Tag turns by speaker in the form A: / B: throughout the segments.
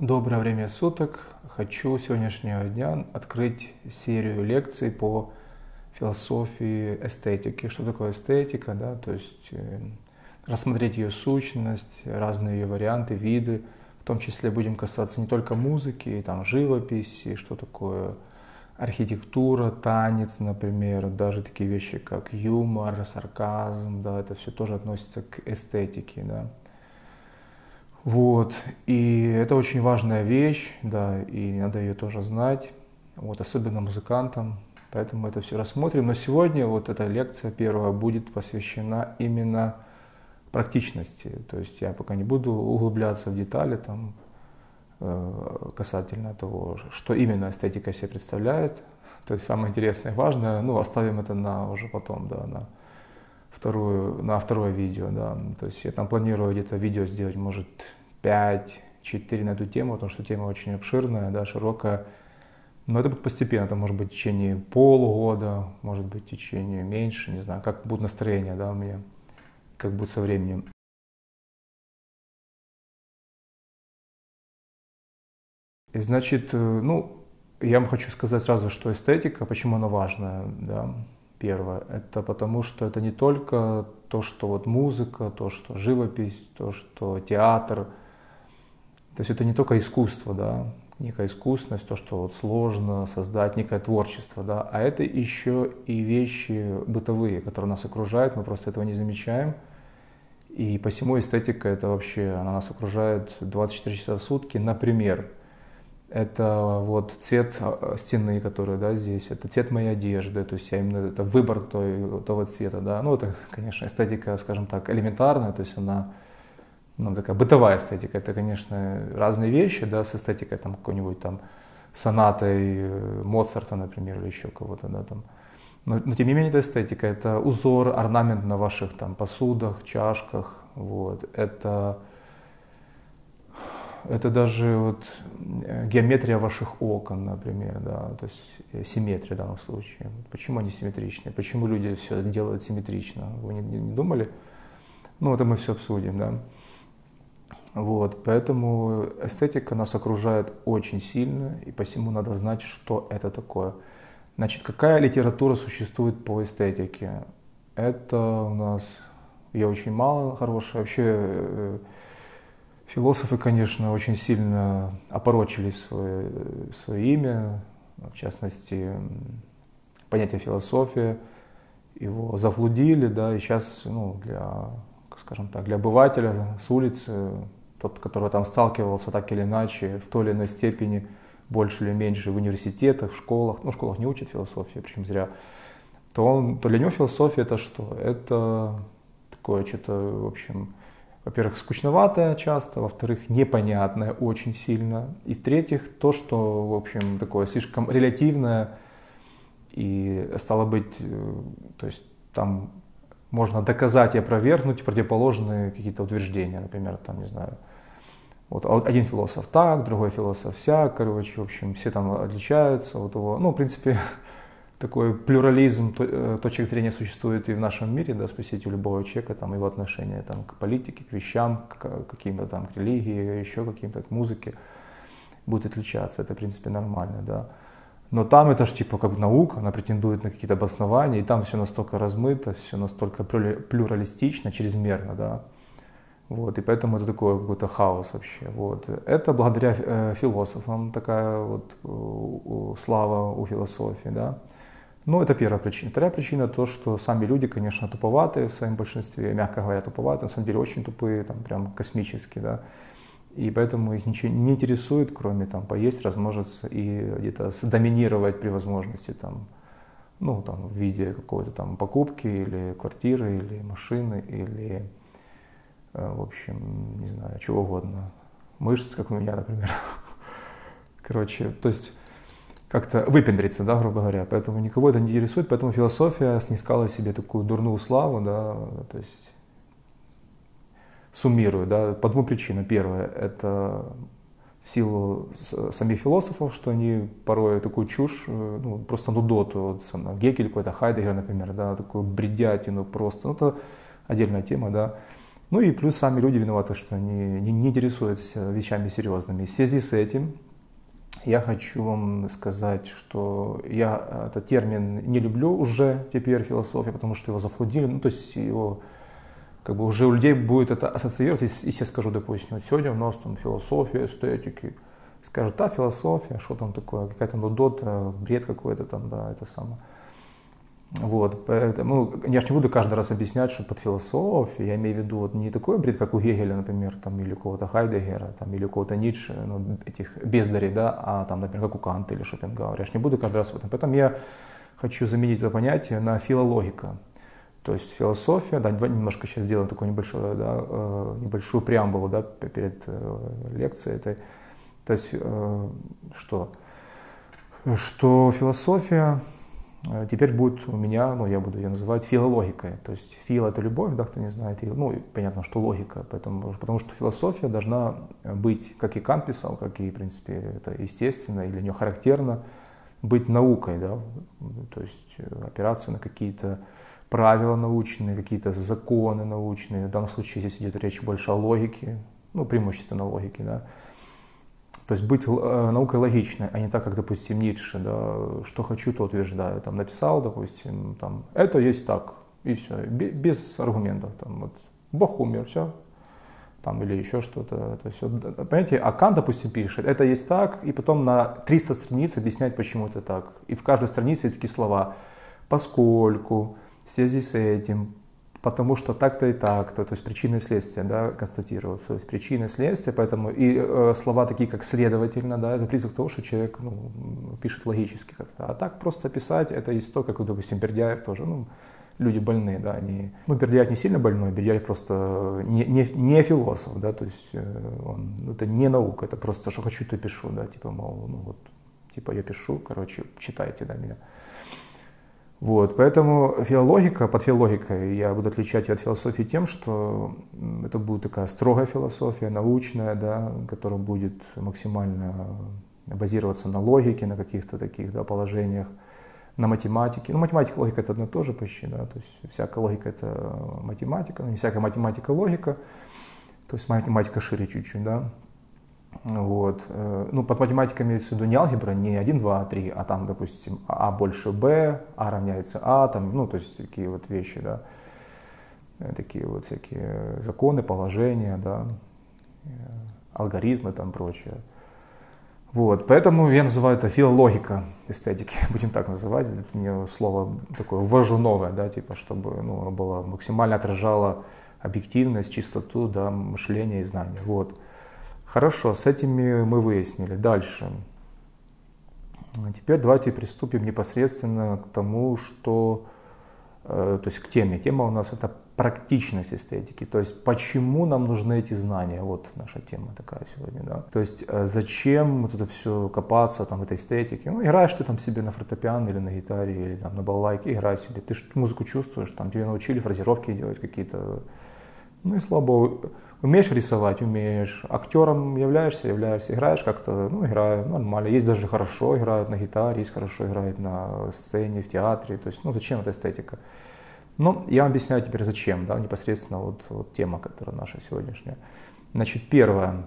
A: Доброе время суток. Хочу сегодняшнего дня открыть серию лекций по философии эстетики. Что такое эстетика, да, то есть э, рассмотреть ее сущность, разные ее варианты, виды. В том числе будем касаться не только музыки, там, живописи, что такое архитектура, танец, например, даже такие вещи, как юмор, сарказм, да, это все тоже относится к эстетике, да. Вот, и это очень важная вещь, да, и надо ее тоже знать, вот, особенно музыкантам, поэтому это все рассмотрим. Но сегодня вот эта лекция первая будет посвящена именно практичности, то есть я пока не буду углубляться в детали там, Э, касательно того, что именно эстетика себе представляет. То есть самое интересное и важное, ну, оставим это на уже потом, да, на, вторую, на второе видео, да. То есть я там планирую где-то видео сделать, может, 5-4 на эту тему, потому что тема очень обширная, да, широкая. Но это будет постепенно, это может быть в течение полугода, может быть в течение меньше, не знаю, как будет настроение, да, у меня, как будет со временем. И значит, э, ну, я вам хочу сказать сразу, что эстетика, почему она важная, да, первое, это потому что это не только то, что вот музыка, то, что живопись, то, что театр, то есть это не только искусство, да, некая искусность, то, что вот сложно создать, некое творчество, да, а это еще и вещи бытовые, которые нас окружают, мы просто этого не замечаем. И посему эстетика это вообще, она нас окружает 24 часа в сутки. Например, это вот цвет а, стены, который, да, здесь, это цвет моей одежды, то есть я именно, это выбор той, того цвета, да, ну, это, конечно, эстетика, скажем так, элементарная, то есть она, ну, такая бытовая эстетика, это, конечно, разные вещи, да, с эстетикой, там, какой-нибудь там сонатой э, Моцарта, например, или еще кого-то, да, там, но, но тем не менее это эстетика, это узор, орнамент на ваших там посудах, чашках, вот, это это даже вот э, геометрия ваших окон, например, да, то есть э, симметрия в данном случае. Почему они симметричны? Почему люди все делают симметрично? Вы не, не думали? Ну, это мы все обсудим, да. Вот, поэтому эстетика нас окружает очень сильно, и посему надо знать, что это такое. Значит, какая литература существует по эстетике? Это у нас ее очень мало хорошая. Вообще э, Философы, конечно, очень сильно опорочили свое, свое имя, в частности, понятие философия, его заблудили, да, и сейчас, ну, для, скажем так, для обывателя с улицы, тот, который там сталкивался так или иначе, в той или иной степени, больше или меньше в университетах, в школах, ну, в школах не учат философию, причем зря, то, он, то для него философия это что? Это такое что-то, в общем, во-первых, скучноватое часто, во-вторых, непонятное очень сильно, и в-третьих, то, что, в общем, такое слишком релятивное, и стало быть, э, то есть там можно доказать и опровергнуть противоположные какие-то утверждения, например, там, не знаю, вот один философ так, другой философ сяк, короче, в общем, все там отличаются, вот его, ну, в принципе, такой плюрализм э, точек зрения существует и в нашем мире, да, спросите у любого человека, там, его отношение там, к политике, к вещам, к каким-то там, к религии, еще каким-то, к музыке, будет отличаться, это, в принципе, нормально, да. Но там это же типа как наука, она претендует на какие-то обоснования, и там все настолько размыто, все настолько плюралистично, чрезмерно, да. Вот, и поэтому это такой какой-то хаос вообще. Вот. Это благодаря э, философам такая вот э, слава у философии, да. Ну, это первая причина. Вторая причина то, что сами люди, конечно, туповатые в своем большинстве, мягко говоря, туповатые, на самом деле очень тупые, там прям космические, да. И поэтому их ничего не интересует, кроме там поесть, размножиться и где-то доминировать при возможности там, ну, там, в виде какой-то там покупки или квартиры, или машины, или, в общем, не знаю, чего угодно. Мышц, как у меня, например. Короче, то есть как-то выпендриться, да, грубо говоря. Поэтому никого это не интересует, поэтому философия снискала себе такую дурную славу, да, то есть суммирую, да, по двум причинам. Первое, это в силу самих философов, что они порой такую чушь, э, ну, просто нудоту, вот, сам, Гекель какой-то, Хайдегер, например, да, такую бредятину просто, ну, это отдельная тема, да, Ну и плюс сами люди виноваты, что они не, не интересуются вещами серьезными. В связи с этим я хочу вам сказать, что я этот термин не люблю уже теперь философия, потому что его зафлудили, ну то есть его как бы уже у людей будет это ассоциироваться, если я скажу, допустим, вот сегодня у нас там философия эстетики, скажут, да, философия, что там такое, какая-то нудота, бред какой-то там, да, это самое. Вот, поэтому я же не буду каждый раз объяснять, что под философией я имею в виду вот не такой бред, как у Гегеля, например, там, или у кого-то Хайдегера, там, или у кого-то Ницше, ну, этих бездарей, да, а там, например, как у Канта или Шопенгауэра. Я же не буду каждый раз в этом. Поэтому я хочу заменить это понятие на филологика. То есть философия, да, немножко сейчас сделаем такую небольшую, да, э, небольшую преамбулу да, перед э, лекцией этой. То есть э, что? Что философия теперь будет у меня, ну, я буду ее называть филологикой. То есть фил – это любовь, да, кто не знает. И, ну, понятно, что логика, поэтому, потому что философия должна быть, как и Кант писал, как и, в принципе, это естественно или не характерно, быть наукой, да, то есть э, опираться на какие-то правила научные, какие-то законы научные. В данном случае здесь идет речь больше о логике, ну, преимущественно логике, да, то есть быть э, наукой логичной, а не так, как, допустим, Ницше, да, что хочу, то утверждаю. Там написал, допустим, там, это есть так, и все, без аргументов. Там, вот, Бог умер, все, там, или еще что-то. То есть, вот, понимаете, а Кан, допустим, пишет, это есть так, и потом на 300 страниц объяснять, почему это так. И в каждой странице такие слова, поскольку, в связи с этим, потому что так-то и так-то, то есть причины и следствия, да, констатируются, то есть причины и следствия, поэтому и э, слова такие, как следовательно, да, это признак того, что человек, ну, пишет логически как-то, а так просто писать, это есть то, как, допустим, Бердяев тоже, ну, люди больные, да, они, ну, Бердяев не сильно больной, Бердяев просто не, не, не философ, да, то есть э, он, ну, это не наука, это просто, что хочу, то пишу, да, типа, мол, ну, вот, типа, я пишу, короче, читайте, да, меня. Вот, поэтому филологика, под филологикой я буду отличать ее от философии тем, что это будет такая строгая философия, научная, да, которая будет максимально базироваться на логике, на каких-то таких да, положениях, на математике. Ну, математика, логика это одно и то же почти, да, то есть всякая логика это математика, но не всякая математика логика, то есть математика шире чуть-чуть, да. Вот. Э, ну, под математикой имеется в виду не алгебра, не 1, 2, 3, а там, допустим, А больше Б, А равняется А, там, ну, то есть такие вот вещи, да, э, такие вот всякие законы, положения, да, э, алгоритмы там прочее. Вот, поэтому я называю это филологика эстетики, будем так называть. Это мне слово такое ввожу новое, да, типа, чтобы ну, было максимально отражало объективность, чистоту, да, мышления и знания. Вот. Хорошо, с этими мы выяснили. Дальше. Теперь давайте приступим непосредственно к тому, что, э, то есть к теме. Тема у нас это практичность эстетики, то есть почему нам нужны эти знания, вот наша тема такая сегодня, да. То есть э, зачем вот это все копаться там в этой эстетике, ну играешь ты там себе на фортепиано или на гитаре или там на балалайке, играй себе, ты же музыку чувствуешь, там тебе научили фразировки делать какие-то, ну и слабо Умеешь рисовать, умеешь. Актером являешься, являешься. Играешь как-то, ну, играю, нормально. Есть даже хорошо играют на гитаре, есть хорошо играют на сцене, в театре. То есть, ну, зачем эта эстетика? Ну, я вам объясняю теперь, зачем, да, непосредственно вот, вот тема, которая наша сегодняшняя. Значит, первое,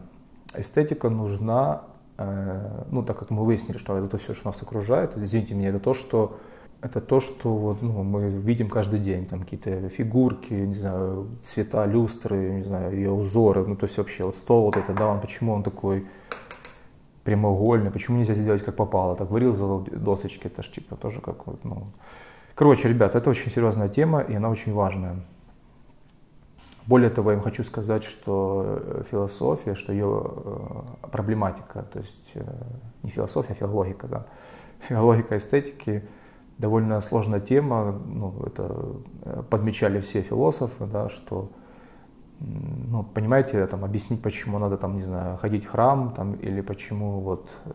A: эстетика нужна, э, ну, так как мы выяснили, что это все, что нас окружает, извините меня, это то, что это то, что вот, ну, мы видим каждый день, там какие-то фигурки, не знаю, цвета люстры, не знаю, ее узоры, ну то есть вообще вот стол вот это, да, он почему он такой прямоугольный, почему нельзя сделать как попало, так вырезал досочки, это ж типа тоже как вот, ну. Короче, ребят, это очень серьезная тема и она очень важная. Более того, я им хочу сказать, что э, философия, что ее э, проблематика, то есть э, не философия, а филологика, да, филологика эстетики – довольно сложная тема, ну, это э, подмечали все философы, да, что, ну, понимаете, там, объяснить, почему надо, там, не знаю, ходить в храм, там, или почему вот э,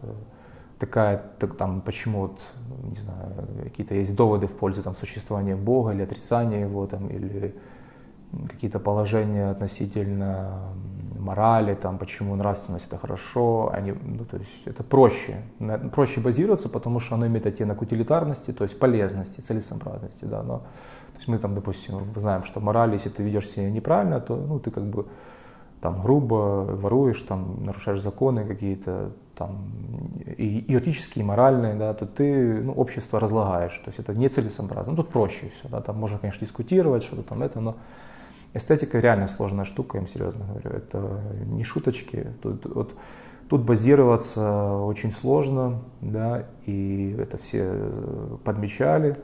A: такая, так, там, почему вот, не знаю, какие-то есть доводы в пользу там, существования Бога или отрицания его, там, или какие-то положения относительно морали, там, почему нравственность это хорошо, они, ну, то есть это проще, проще базироваться, потому что оно имеет оттенок утилитарности, то есть полезности, целесообразности, да, но то есть мы там, допустим, знаем, что мораль, если ты ведешь себя неправильно, то ну, ты как бы там грубо воруешь, там нарушаешь законы какие-то, там и этические, и моральные, да, то ты ну, общество разлагаешь, то есть это нецелесообразно. Ну, тут проще все, да, там можно, конечно, дискутировать, что-то там это, но эстетика реально сложная штука, я им серьезно говорю, это не шуточки, тут, вот, тут базироваться очень сложно, да, и это все подмечали,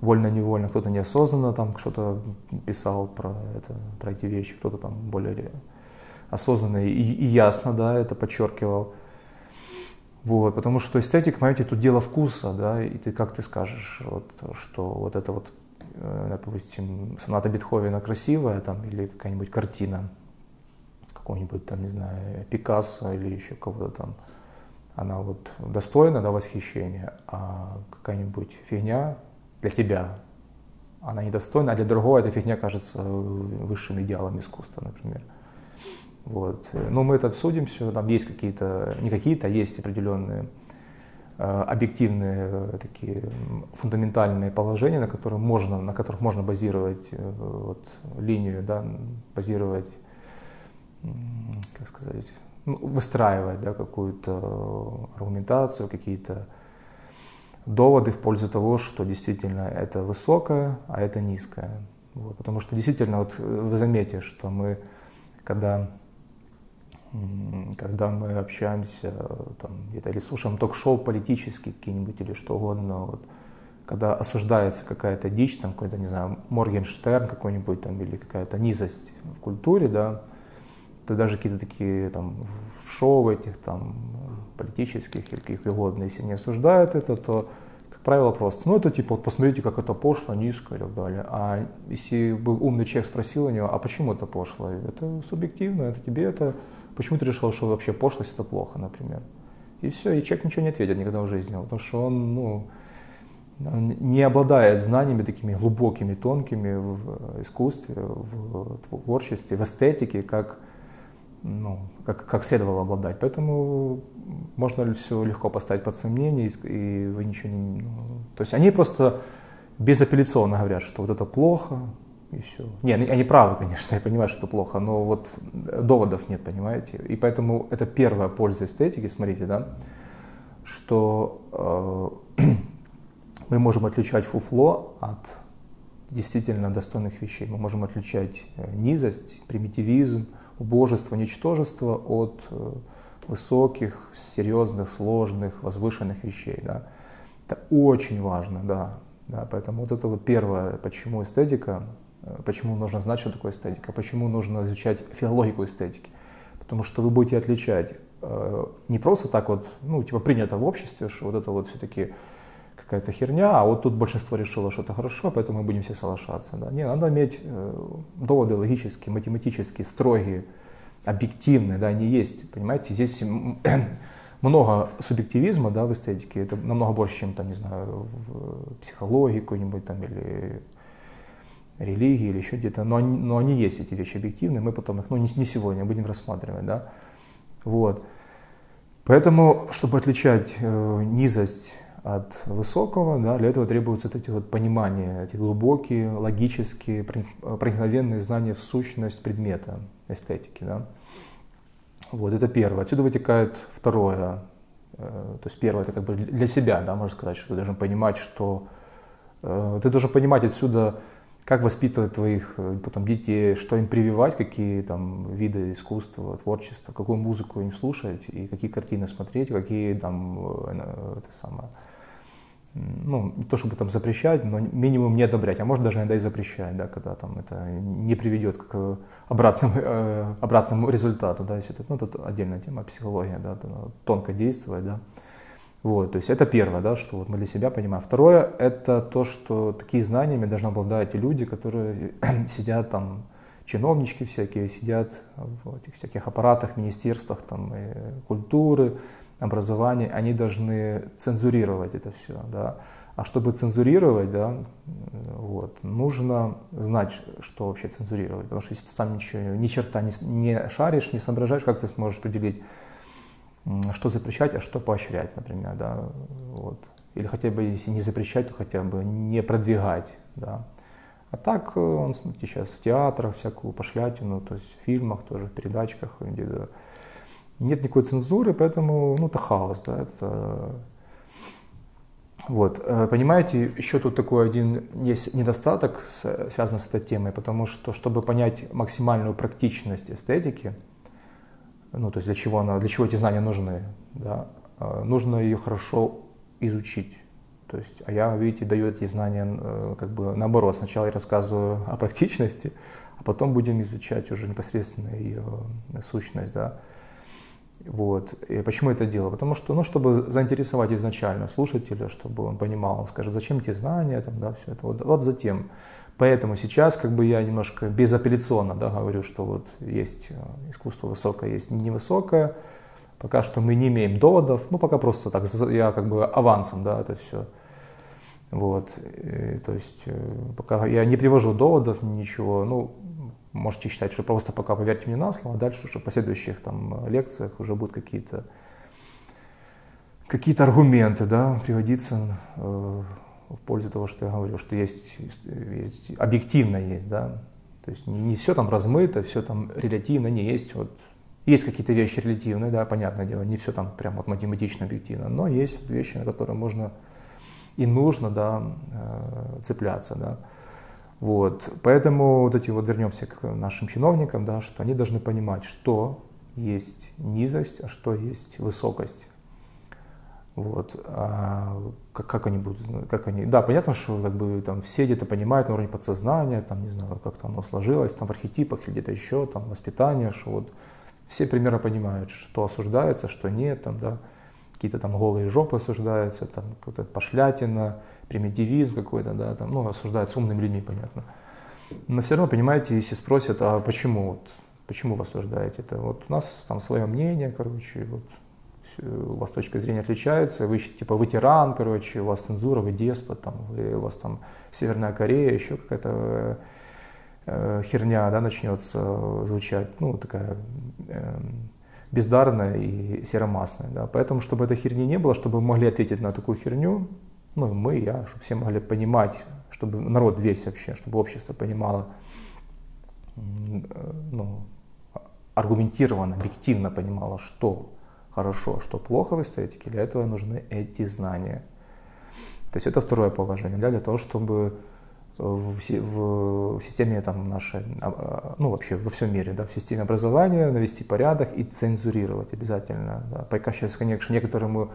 A: вольно-невольно, кто-то неосознанно там что-то писал про, это, про эти вещи, кто-то там более осознанно и, и ясно, да, это подчеркивал. Вот, потому что эстетика, понимаете, тут дело вкуса, да, и ты как ты скажешь, вот, что вот это вот, э, допустим, соната Бетховена красивая, там, или какая-нибудь картина, какого-нибудь там, не знаю, Пикассо или еще кого-то там, она вот достойна, да, восхищения, а какая-нибудь фигня для тебя, она недостойна, а для другого эта фигня кажется высшим идеалом искусства, например. Вот. Но мы это обсудим все, там есть какие-то, не какие-то, а есть определенные э, объективные э, такие фундаментальные положения, на которых можно, на которых можно базировать э, вот, линию, да, базировать, как сказать, ну, выстраивать да, какую-то аргументацию, какие-то доводы в пользу того, что действительно это высокое, а это низкое. Вот, потому что действительно, вот вы заметите, что мы, когда когда мы общаемся там, или слушаем ток-шоу политические какие-нибудь или что угодно, вот, когда осуждается какая-то дичь, там какой-то, не знаю, Моргенштерн какой-нибудь там или какая-то низость в культуре, да, то даже какие-то такие там шоу этих там политических или каких угодно, если не осуждают это, то, как правило, просто, ну это типа, вот посмотрите, как это пошло, низко и так далее. А если был умный человек спросил у него, а почему это пошло? Это субъективно, это тебе это Почему ты решил, что вообще пошлость это плохо, например? И все, и человек ничего не ответит никогда в жизни, потому что он, ну, не обладает знаниями такими глубокими, тонкими в искусстве, в творчестве, в эстетике, как, ну, как, как следовало обладать. Поэтому можно все легко поставить под сомнение, и вы ничего не... Ну, то есть они просто безапелляционно говорят, что вот это плохо, и все. Не, они правы, конечно, я понимаю, что это плохо, но вот доводов нет, понимаете? И поэтому это первая польза эстетики, смотрите, да, что э, мы можем отличать фуфло от действительно достойных вещей. Мы можем отличать э, низость, примитивизм, убожество, ничтожество от э, высоких, серьезных, сложных, возвышенных вещей. Да. Это очень важно, да. Да, поэтому вот это вот первое, почему эстетика Э, почему нужно знать, что такое эстетика? Почему нужно изучать филологику эстетики? Потому что вы будете отличать э, не просто так вот, ну, типа принято в обществе, что вот это вот все-таки какая-то херня, а вот тут большинство решило, что это хорошо, поэтому мы будем все соглашаться. Да? Не, надо иметь э, доводы логические, математические, строгие, объективные, да, они есть, понимаете, здесь много субъективизма, да, в эстетике, это намного больше, чем, там, не знаю, в психологии какой-нибудь там или религии или еще где-то, но, но они есть, эти вещи объективные, мы потом их, ну не, не сегодня, будем рассматривать, да, вот. Поэтому, чтобы отличать э, низость от высокого, да, для этого требуются вот эти вот понимания, эти глубокие, логические, проникновенные знания в сущность предмета эстетики, да. Вот, это первое. Отсюда вытекает второе. Э, то есть первое, это как бы для себя, да, можно сказать, что ты должен понимать, что э, ты должен понимать отсюда как воспитывать твоих э, потом детей, что им прививать, какие там виды искусства, творчества, какую музыку им слушать и какие картины смотреть, какие там это самое, ну, не то чтобы там запрещать, но минимум не одобрять, а может даже иногда и запрещать, да, когда там это не приведет к обратному, э, обратному результату, да, если это, ну, это отдельная тема, психология, да, тонко действовать, да. Вот, то есть это первое, да, что вот мы для себя понимаем. Второе, это то, что такие знаниями должны обладать люди, которые сидят там, чиновнички всякие, сидят в этих всяких аппаратах, министерствах там, культуры, образования, они должны цензурировать это все, да, А чтобы цензурировать, да, вот, нужно знать, что вообще цензурировать. Потому что если ты сам ничего, ни черта не, не шаришь, не соображаешь, как ты сможешь определить, что запрещать, а что поощрять, например, да, вот. Или хотя бы, если не запрещать, то хотя бы не продвигать, да. А так, э, он, смотрите, сейчас в театрах всякую пошлятину, то есть в фильмах тоже, в передачках, где да, нет никакой цензуры, поэтому, ну, это хаос, да, это... Вот, э, понимаете, еще тут такой один есть недостаток, связанный с этой темой, потому что, чтобы понять максимальную практичность эстетики, ну, то есть для чего она, для чего эти знания нужны, да, э, нужно ее хорошо изучить. То есть, а я, видите, даю эти знания э, как бы наоборот. Сначала я рассказываю о практичности, а потом будем изучать уже непосредственно ее сущность, да. Вот. И почему это делаю? Потому что, ну, чтобы заинтересовать изначально слушателя, чтобы он понимал, он скажет, зачем эти знания, там, да, все это. Вот, вот затем. Поэтому сейчас как бы я немножко безапелляционно да, говорю, что вот есть э, искусство высокое, есть невысокое. Пока что мы не имеем доводов, ну пока просто так, я как бы авансом, да, это все. Вот, и, то есть э, пока я не привожу доводов, ничего, ну, можете считать, что просто пока поверьте мне на слово, а дальше уже в последующих там лекциях уже будут какие-то какие-то аргументы, да, приводиться э, в пользу того, что я говорю, что есть, есть объективно есть, да, то есть не, все там размыто, все там релятивно, не есть вот есть какие-то вещи релятивные, да, понятное дело, не все там прям вот математично объективно, но есть вещи, на которые можно и нужно, да, э, цепляться, да. Вот, поэтому вот эти вот вернемся к нашим чиновникам, да, что они должны понимать, что есть низость, а что есть высокость. Вот. А как, как они будут, как они, да, понятно, что как бы там все где-то понимают на уровне подсознания, там, не знаю, как там оно сложилось, там в архетипах или где-то еще, там воспитание, что вот все примерно понимают, что осуждается, что нет, там, да, какие-то там голые жопы осуждаются, там какая-то пошлятина, примитивизм какой-то, да, там, ну, осуждают с умными людьми, понятно. Но все равно, понимаете, если спросят, а почему, вот, почему вы осуждаете это, вот у нас там свое мнение, короче, вот у вас точка зрения отличается, вы типа вы тиран, короче, у вас цензура, вы деспот, там, вы, у вас там Северная Корея, еще какая-то э, херня, да, начнется звучать, ну, такая э, бездарная и серомастная, да, поэтому, чтобы этой херни не было, чтобы мы могли ответить на такую херню, ну, мы, я, чтобы все могли понимать, чтобы народ весь вообще, чтобы общество понимало, э, ну, аргументированно, объективно понимало, что хорошо, что плохо в эстетике, для этого нужны эти знания. То есть это второе положение, да, для того, чтобы в, в системе там, нашей, а, а, ну вообще во всем мире, да, в системе образования навести порядок и цензурировать обязательно. Да. Пока сейчас, конечно, некоторым э,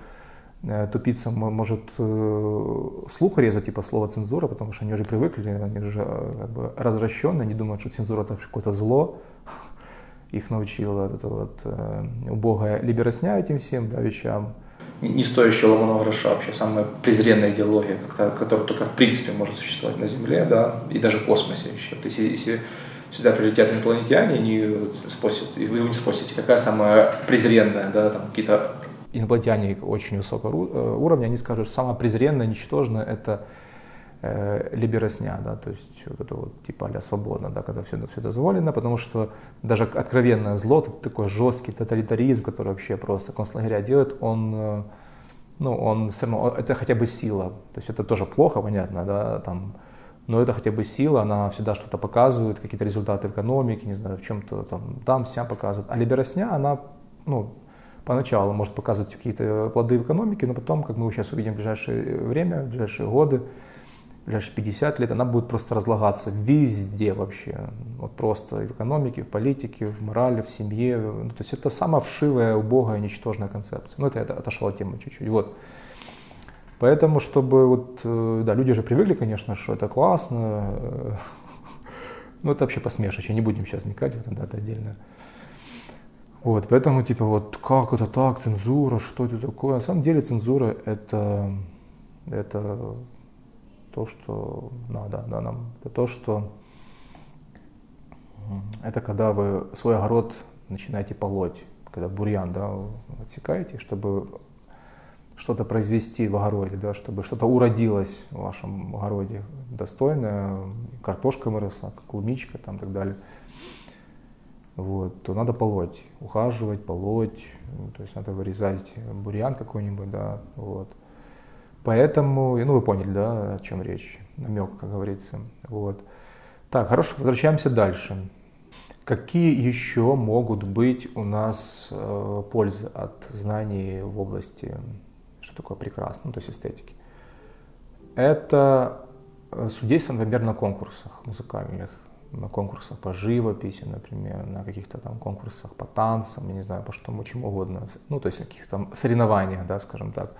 A: тупицам может э, слух резать, типа слова цензура, потому что они уже привыкли, они уже э, как бы развращенные, они думают, что цензура это какое-то зло, их научила вот эта вот э, убогая либеросня этим всем да, вещам.
B: Не стоящая ломаного гроша вообще, самая презренная идеология, которая только в принципе может существовать на Земле, да, и даже в космосе еще. То есть если сюда прилетят инопланетяне, они спросят, и вы не спросите, какая самая презренная, да, там какие-то
A: инопланетяне очень высокого э, уровня, они скажут, что самое презренное, ничтожное это э, либеросня, да, то есть вот это вот типа а свободно, да, когда все, все дозволено, потому что даже откровенное зло, такой жесткий тоталитаризм, который вообще просто концлагеря делает, он, э, ну, он все равно, это хотя бы сила, то есть это тоже плохо, понятно, да, там, но это хотя бы сила, она всегда что-то показывает, какие-то результаты в экономике, не знаю, в чем-то там, там, вся показывает. А либеросня, она, ну, поначалу может показывать какие-то плоды в экономике, но потом, как мы сейчас увидим в ближайшее время, в ближайшие годы, ближайшие 50 лет, она будет просто разлагаться везде вообще. Вот просто и в экономике, и в политике, в морали, в семье. Ну, то есть это самая вшивая, убогая, ничтожная концепция. Ну, это, это отошло от темы чуть-чуть. Вот. Поэтому, чтобы вот, э, да, люди же привыкли, конечно, что это классно. Ну, это вообще посмешище, не будем сейчас вникать в это, да, это отдельно. Вот, поэтому, типа, вот, как это так, цензура, что это такое? На самом деле цензура это, это то, что надо, да, нам, это то, что это когда вы свой огород начинаете полоть, когда бурьян, да, отсекаете, чтобы что-то произвести в огороде, да, чтобы что-то уродилось в вашем огороде достойное, картошка выросла, клубничка там и так далее, вот, то надо полоть, ухаживать, полоть, ну, то есть надо вырезать бурьян какой-нибудь, да, вот. Поэтому, ну вы поняли, да, о чем речь, намек, как говорится, вот. Так, хорошо, возвращаемся дальше. Какие еще могут быть у нас э, пользы от знаний в области, что такое прекрасно, ну, то есть эстетики? Это э, судейство, например, на конкурсах музыкальных, на конкурсах по живописи, например, на каких-то там конкурсах по танцам, я не знаю, по что чему угодно, ну, то есть каких-то соревнованиях, да, скажем так.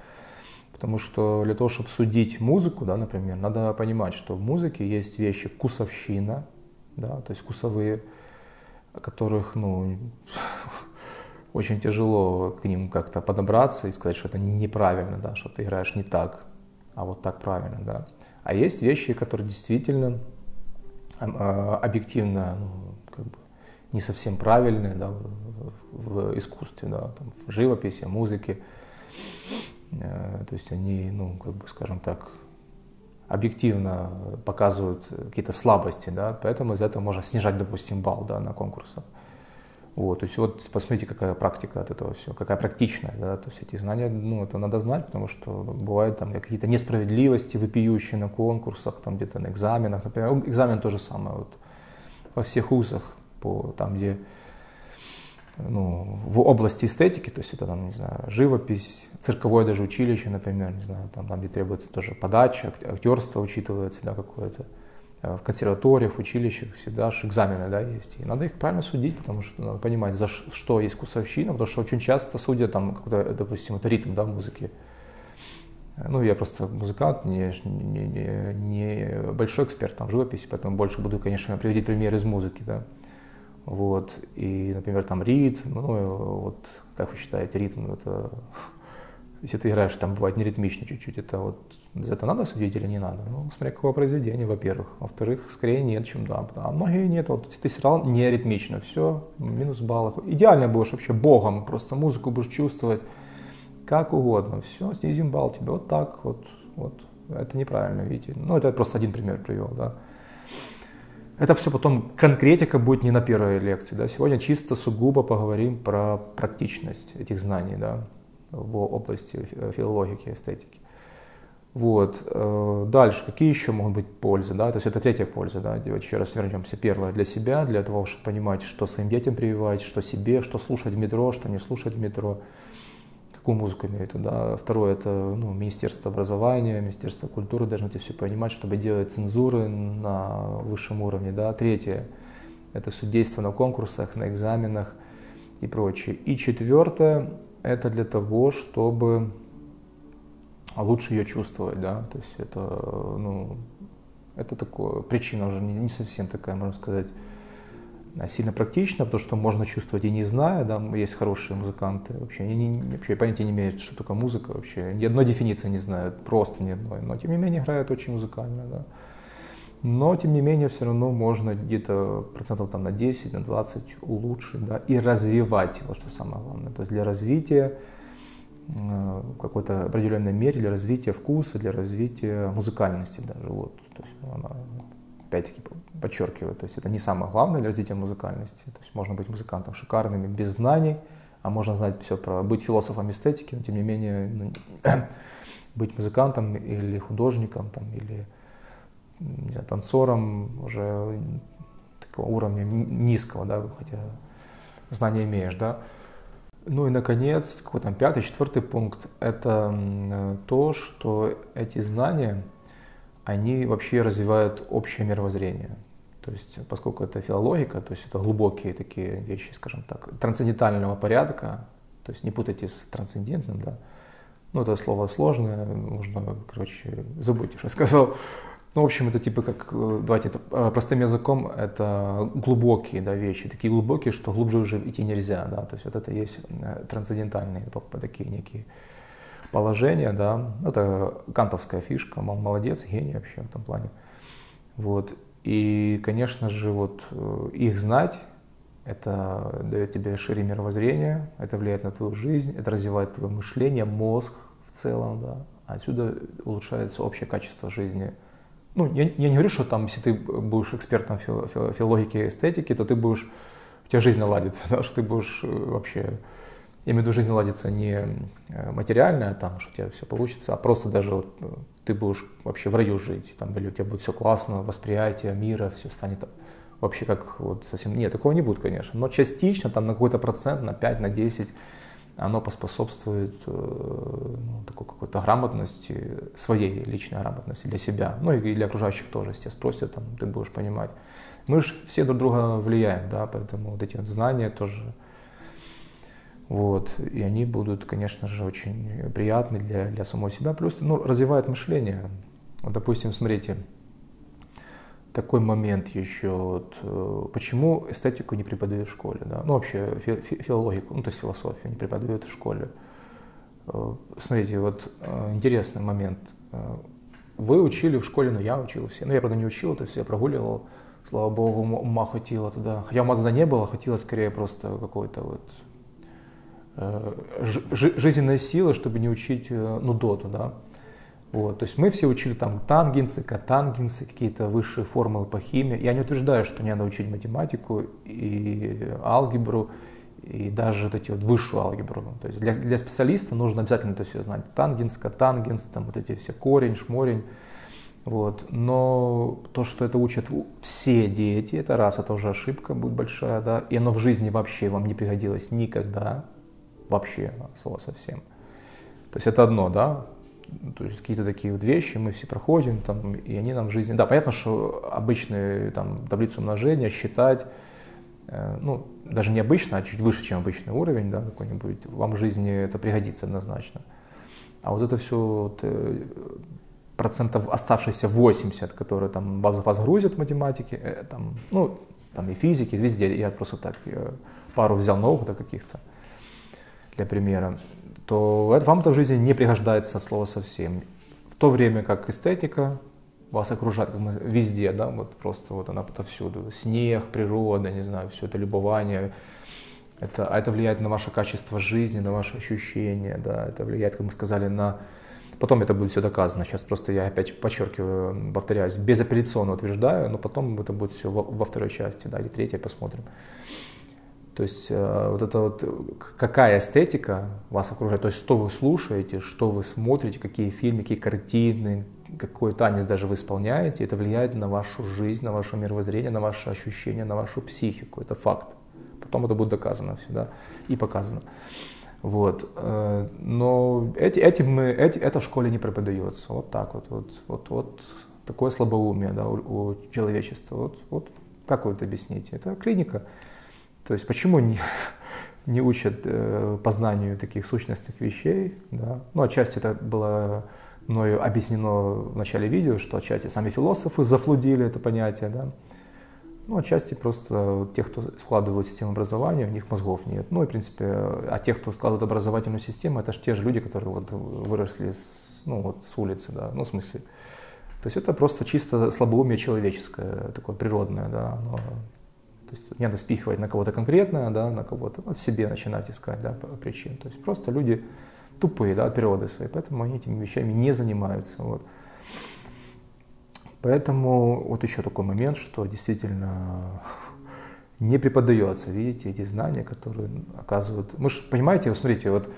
A: Потому что для того, чтобы судить музыку, да, например, надо понимать, что в музыке есть вещи вкусовщина, да, то есть вкусовые которых, ну, очень тяжело к ним как-то подобраться и сказать, что это неправильно, да, что ты играешь не так, а вот так правильно, да. А есть вещи, которые действительно объективно, ну, как бы не совсем правильные, да, в, в искусстве, да, там, в живописи, музыке. Э, то есть они, ну, как бы, скажем так, объективно показывают какие-то слабости, да, поэтому из этого можно снижать, допустим, балл да, на конкурсах. Вот, то есть вот посмотрите, какая практика от этого всего, какая практичность, да, то есть эти знания, ну, это надо знать, потому что бывают там какие-то несправедливости вопиющие на конкурсах, там где-то на экзаменах, например, экзамен то же самое, вот во всех вузах, по, там, где ну, в области эстетики, то есть это там, не знаю, живопись, цирковое даже училище, например, не знаю, там, там где требуется тоже подача, актерство учитывается, да, какое-то. Э, в консерваториях, в училищах всегда же экзамены, да, есть. И надо их правильно судить, потому что надо понимать, за что есть вкусовщина, потому что очень часто судят там, какой-то, допустим, это ритм, да, в музыке. Ну, я просто музыкант, не, не, не, не большой эксперт там, в живописи, поэтому больше буду, конечно, приводить примеры из музыки, да. Вот, и, например, там ритм, ну, вот, как вы считаете, ритм, это, если ты играешь, там бывает неритмично чуть-чуть, это вот, это надо судить или не надо? Ну, смотря какое произведение, во-первых. Во-вторых, скорее нет, чем да. А многие нет, вот, ты сыграл неритмично, все, минус баллов. Идеально будешь вообще богом, просто музыку будешь чувствовать как угодно, все, снизим балл тебе, вот так, вот, вот, это неправильно, видите. Ну, это просто один пример привел, да. Это все потом конкретика будет не на первой лекции. Да? Сегодня чисто сугубо поговорим про практичность этих знаний да, в области филологики, эстетики. Вот. Э, дальше, какие еще могут быть пользы? Да? То есть это третья польза. Да? Давайте еще раз вернемся. Первое для себя, для того, чтобы понимать, что своим детям прививать, что себе, что слушать в метро, что не слушать в метро какую музыку имею в виду, да. Второе, это ну, Министерство образования, Министерство культуры должны это все понимать, чтобы делать цензуры на высшем уровне, да. Третье, это судейство на конкурсах, на экзаменах и прочее. И четвертое, это для того, чтобы лучше ее чувствовать, да, то есть это, ну, это такое, причина уже не, не совсем такая, можно сказать, сильно практично, потому что можно чувствовать и не зная, да, есть хорошие музыканты, вообще они не, вообще понятия не имеют, что такое музыка вообще, ни одной дефиниции не знают, просто ни одной, но тем не менее играют очень музыкально, да. Но, тем не менее, все равно можно где-то процентов там на 10, на 20 улучшить, да, и развивать его, что самое главное. То есть для развития э, в какой-то определенной мере, для развития вкуса, для развития музыкальности даже, вот. То есть она опять-таки подчеркиваю, то есть это не самое главное для развития музыкальности. То есть можно быть музыкантом шикарным без знаний, а можно знать все про быть философом эстетики, но тем не менее ну, быть музыкантом или художником, там, или знаю, танцором уже такого уровня низкого, да, хотя знания имеешь, да. Ну и, наконец, какой там пятый, четвертый пункт – это то, что эти знания – они вообще развивают общее мировоззрение. То есть, поскольку это филологика, то есть это глубокие такие вещи, скажем так, трансцендентального порядка, то есть не путайте с трансцендентным, да. Ну, это слово сложное, нужно, короче, забудьте, что я сказал. Ну, в общем, это типа как, давайте это э, простым языком, это глубокие да, вещи, такие глубокие, что глубже уже идти нельзя, да, то есть вот это есть э, трансцендентальные такие некие положение, да, это кантовская фишка, мол, молодец, гений вообще в этом плане. Вот. И, конечно же, вот э, их знать, это дает тебе шире мировоззрение, это влияет на твою жизнь, это развивает твое мышление, мозг в целом, да, отсюда улучшается общее качество жизни. Ну, я, я не говорю, что там, если ты будешь экспертом фил, фил, филологики и эстетики, то ты будешь, у тебя жизнь наладится, да, что ты будешь э, вообще, я имею в виду, жизнь наладится не э, материальная, там, что у тебя все получится, а просто даже вот, э, ты будешь вообще в раю жить, там, или у тебя будет все классно, восприятие мира, все станет вообще как вот совсем... Нет, такого не будет, конечно, но частично, там, на какой-то процент, на 5, на 10, оно поспособствует э, ну, такой какой-то грамотности, своей личной грамотности для себя, ну и для окружающих тоже, если спросят, там, ты будешь понимать. Мы же все друг друга влияем, да, поэтому вот эти вот знания тоже, вот, и они будут, конечно же, очень приятны для, для самого себя, плюс, ну, развивает мышление. Вот, допустим, смотрите, такой момент еще, вот, э, почему эстетику не преподают в школе, да? ну вообще фи фи филологику, ну то есть философию не преподают в школе. Э, смотрите, вот э, интересный момент. Вы учили в школе, ну я учил все, ну я правда не учил, то есть я прогуливал, слава богу, ума хватило тогда. Хотя ума тогда не было, хватило скорее просто какой-то вот жизненной силы, чтобы не учить ну доту, да. Вот, то есть мы все учили там тангенсы, котангенсы, какие-то высшие формулы по химии. Я не утверждаю, что не надо учить математику и алгебру, и даже вот эти вот высшую алгебру. То есть для, для специалиста нужно обязательно это все знать. Тангенс, котангенс, там вот эти все корень, шморень. Вот. Но то, что это учат все дети, это раз, это уже ошибка будет большая, да, и оно в жизни вообще вам не пригодилось никогда, вообще, слово совсем. То есть это одно, да, то есть какие-то такие вот вещи мы все проходим, там, и они нам в жизни... Да, понятно, что обычные там, таблицу умножения считать, э, ну, даже не обычно, а чуть выше, чем обычный уровень, да, какой-нибудь, вам в жизни это пригодится однозначно. А вот это все вот, э, процентов оставшиеся 80, которые там вас, грузят в математике, э, там, ну, там и физики, везде, я просто так я пару взял на опыта каких-то для примера то это вам это в жизни не пригождается слово совсем. В то время как эстетика вас окружает везде, да, вот просто вот она отовсюду. Снег, природа, не знаю, все это любование. Это, а это влияет на ваше качество жизни, на ваши ощущения, да, это влияет, как мы сказали, на... Потом это будет все доказано. Сейчас просто я опять подчеркиваю, повторяюсь, безапелляционно утверждаю, но потом это будет все во, во второй части, да, или третьей посмотрим. То есть э, вот это вот какая эстетика вас окружает, то есть что вы слушаете, что вы смотрите, какие фильмы, какие картины, какой танец даже вы исполняете, это влияет на вашу жизнь, на ваше мировоззрение, на ваши ощущения, на вашу психику. Это факт. Потом это будет доказано всегда и показано. Вот. Э, но эти, этим мы, эти, это в школе не преподается. Вот так вот. Вот, вот, вот такое слабоумие да, у, у человечества. Вот, вот как вы это объясните? Это клиника. То есть почему не, не учат э, познанию таких сущностных вещей? Да? Ну, отчасти это было мною объяснено в начале видео, что отчасти сами философы зафлудили это понятие, да? Ну, отчасти просто тех, кто складывает систему образования, у них мозгов нет. Ну, и, в принципе, а тех, кто складывает образовательную систему, это же те же люди, которые вот выросли с, ну, вот, с улицы, да, ну, в смысле. То есть это просто чисто слабоумие человеческое, такое природное, да, оно то есть не надо спихивать на кого-то конкретно, да, на кого-то, вот в себе начинать искать да, причин. То есть просто люди тупые да, от природы своей, поэтому они этими вещами не занимаются. Вот. Поэтому вот еще такой момент, что действительно не преподается, видите, эти знания, которые оказывают... Мы же, понимаете, вот смотрите, вот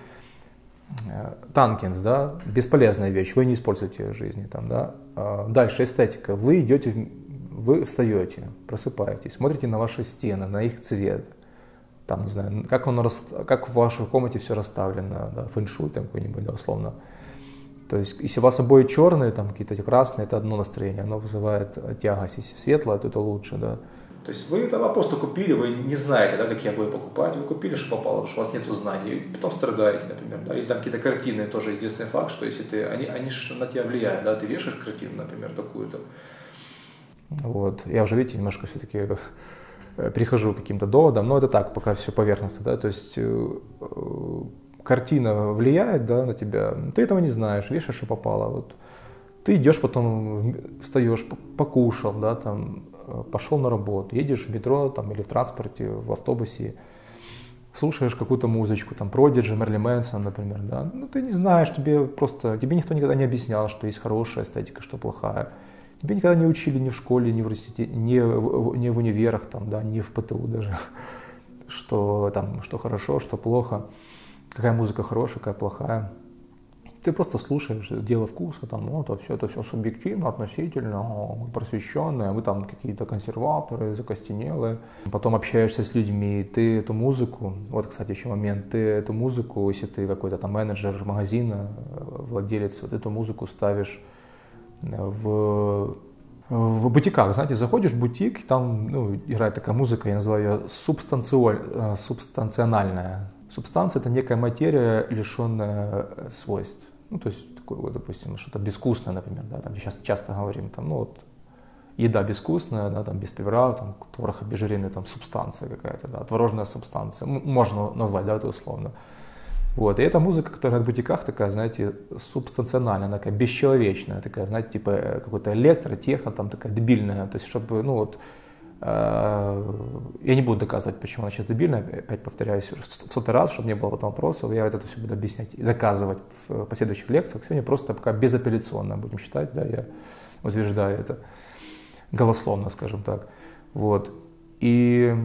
A: э, Танкинс, да, бесполезная вещь, вы не используете ее в жизни, там, да. А дальше эстетика, вы идете вы встаете, просыпаетесь, смотрите на ваши стены, на их цвет, там, не знаю, как, он, как в вашей комнате все расставлено, да, фэншуй там какой-нибудь, да, условно. То есть, если у вас обои черные, там какие-то красные, это одно настроение, оно вызывает тягость. Если светлое, то это лучше, да.
B: То есть вы там просто купили, вы не знаете, да, какие обои покупать, вы купили, что попало, потому что у вас нет знаний, и потом страдаете, например, да, или там какие-то картины, тоже известный факт, что если ты, они, они на тебя влияют, да, ты вешаешь картину, например, такую-то,
A: вот. Я уже, видите, немножко все-таки э, прихожу к каким-то доводам, но это так, пока все поверхностно, да, то есть э, э, картина влияет, да, на тебя, ты этого не знаешь, видишь, что попало, вот. Ты идешь потом, встаешь, покушал, да, там, пошел на работу, едешь в метро там, или в транспорте, в автобусе, слушаешь какую-то музычку, там, Продиджи, Мерли Мэнсон, например, да, ну, ты не знаешь, тебе просто, тебе никто никогда не объяснял, что есть хорошая эстетика, что плохая. Тебе никогда не учили ни в школе, ни в университете, ни в, ни в универах, там, да, ни в ПТУ даже, что там, что хорошо, что плохо, какая музыка хорошая, какая плохая. Ты просто слушаешь, дело вкуса, там, ну, это все, это все субъективно, относительно, мы просвещенные, мы там какие-то консерваторы, закостенелые. Потом общаешься с людьми, ты эту музыку, вот, кстати, еще момент, ты эту музыку, если ты какой-то там менеджер магазина, владелец, вот эту музыку ставишь в в бутиках, знаете, заходишь в бутик, там ну, играет такая музыка, я называю ее субстанциональная. Субстанция – это некая материя, лишенная свойств. Ну, то есть, такое, вот, допустим, что-то безвкусное, например, да, там сейчас часто говорим, там, ну, вот, еда безвкусная, да, там, без приправ, там, творог обезжиренный, там, субстанция какая-то, да, творожная субстанция, можно назвать, да, это условно. Вот, и эта музыка, которая в бутиках такая, знаете, субстанциональная, такая бесчеловечная, такая, знаете, типа э, какой-то электро, техно, там такая дебильная, то есть, чтобы, ну, вот, э, я не буду доказывать, почему она сейчас дебильная, опять повторяюсь в сотый раз, чтобы не было потом вопросов, я это все буду объяснять и доказывать в последующих лекциях. Сегодня просто пока безапелляционно будем считать, да, я утверждаю это голословно, скажем так. Вот. И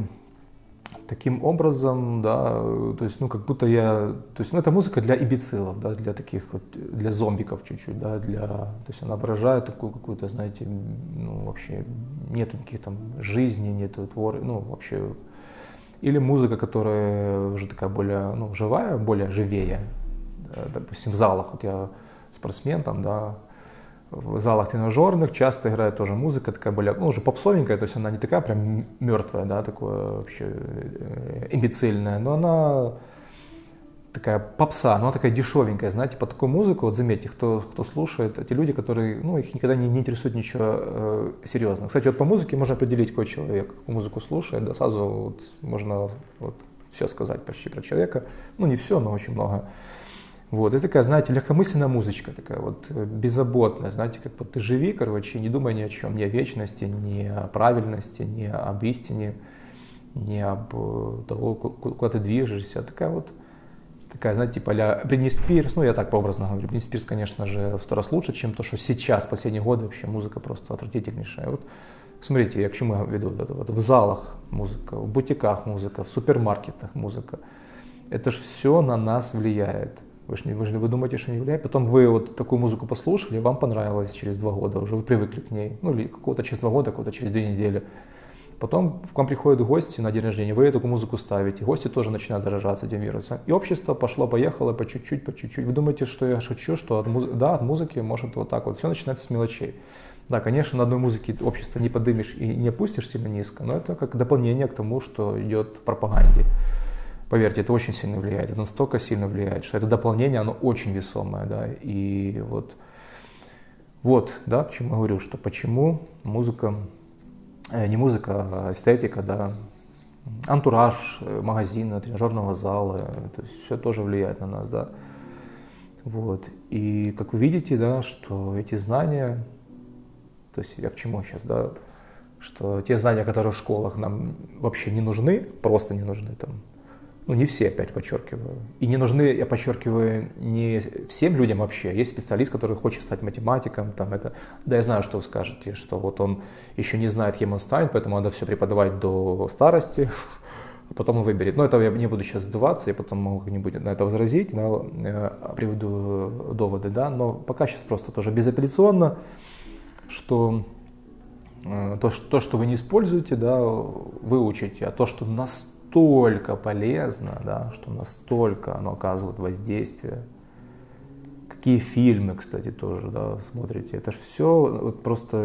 A: таким образом, да, то есть, ну, как будто я, то есть, ну, это музыка для ибицилов, да, для таких вот, для зомбиков чуть-чуть, да, для, то есть, она выражает такую какую-то, знаете, ну, вообще нету никаких там жизни, нету твор, ну, вообще, или музыка, которая уже такая более, ну, живая, более живее, да, допустим, в залах, вот я спортсмен там, да, в залах тренажерных часто играет тоже музыка такая более, ну, уже попсовенькая, то есть она не такая прям мертвая, да, такое вообще э, имбецильная, но она такая попса, но она такая дешевенькая, знаете, по такую музыку, вот заметьте, кто, кто слушает, эти люди, которые, ну, их никогда не, не интересует ничего э, серьезного. Кстати, вот по музыке можно определить, какой человек музыку слушает, да, сразу вот можно вот все сказать почти про человека, ну, не все, но очень много. Вот, это такая, знаете, легкомысленная музычка, такая вот э, беззаботная, знаете, как вот ты живи, короче, не думай ни о чем, ни о вечности, ни о правильности, ни об истине, ни об э, того, куда ты движешься. Такая вот, такая, знаете, типа а Бритни Спирс, ну я так по-образно говорю, Бритни Спирс, конечно же, в сто раз лучше, чем то, что сейчас, в последние годы вообще музыка просто отвратительнейшая. Вот смотрите, я к чему я веду, вот, вот, в залах музыка, в бутиках музыка, в супермаркетах музыка. Это же все на нас влияет. Вы же, вы же вы думаете, что не влияет. Потом вы вот такую музыку послушали, вам понравилось через два года, уже вы привыкли к ней. Ну, или какого-то через два года, какого-то через две недели. Потом к вам приходят гости на день рождения, вы эту музыку ставите, гости тоже начинают заражаться этим вирусом. И общество пошло-поехало по чуть-чуть, по чуть-чуть. Вы думаете, что я шучу, что от, да, от музыки может вот так вот. Все начинается с мелочей. Да, конечно, на одной музыке общество не подымешь и не опустишь сильно низко, но это как дополнение к тому, что идет в пропаганде. Поверьте, это очень сильно влияет, это настолько сильно влияет, что это дополнение, оно очень весомое, да, и вот, вот, да, почему я говорю, что почему музыка, э, не музыка, а эстетика, да, антураж э, магазина, тренажерного зала, то есть все тоже влияет на нас, да, вот, и как вы видите, да, что эти знания, то есть я к чему сейчас, да, что те знания, которые в школах нам вообще не нужны, просто не нужны, там, ну не все, опять подчеркиваю. И не нужны, я подчеркиваю, не всем людям вообще. Есть специалист, который хочет стать математиком, там это, да я знаю, что вы скажете, что вот он еще не знает, кем он станет, поэтому надо все преподавать до старости, а потом он выберет. Но это я не буду сейчас сдаваться, я потом могу как-нибудь на это возразить, да, э, приведу доводы, да, но пока сейчас просто тоже безапелляционно, что э, то, то, что вы не используете, да, вы учите, а то, что нас настолько полезно, да, что настолько оно оказывает воздействие. Какие фильмы, кстати, тоже да, смотрите. Это же все вот просто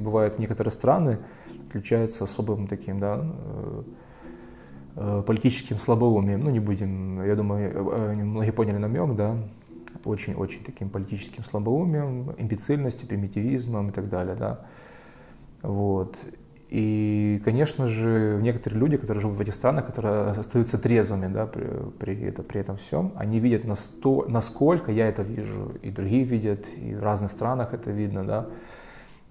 A: бывает в некоторые страны отличаются особым таким да, э, э, политическим слабоумием. Ну, не будем, я думаю, э, многие поняли намек, да, очень-очень таким политическим слабоумием, имбецильностью, примитивизмом и так далее, да. Вот. И, конечно же, некоторые люди, которые живут в этих странах, которые остаются трезвыми да, при, при, это, при этом всем, они видят, насто, насколько я это вижу, и другие видят, и в разных странах это видно, да,